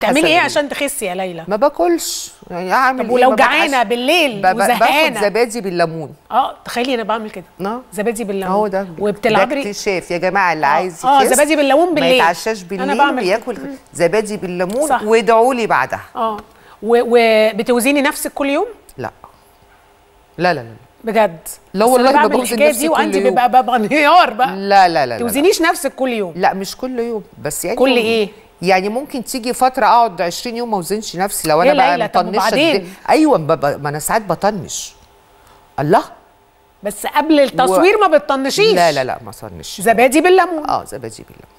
تعملي إيه عشان تخسي يا ليلى؟ ما باكلش. يعني أعمل طب إيه؟ ولو جعانة بالليل ب- باخد وزهقانة. زبادي بالليمون. آه تخيلي أنا بعمل كده. آه زبادي بالليمون. هو ده. وبتلعبي ده اكتشاف يا جماعة اللي آه. عايز يخس زبادي بالليمون بالليل. ما يتعشاش أنا بالليل بعمل كده. وياكل زبادي بالليمون. وادعوا لي بعدها. آه. و- وبتوزني نفسك كل يوم؟ لا. لا لا لا بجد؟ لا والله أنا ما بعمل بوزن نفسي دي يوم. بيبقى ببقى انهيار بقى. لا لا لا لا توزنيش نفسك كل يوم. لا مش كل يوم بس يعني كل يوم. إيه؟ يعني ممكن تيجي فترة أقعد 20 يوم ما أوزنش نفسي لو أنا بقى مطنشة أيوه ما أنا ساعات بطنش. الله. بس قبل التصوير ما بتطنشيش؟ لا لا لا ما صنش زبادي بالليمون. آه زبادي بالله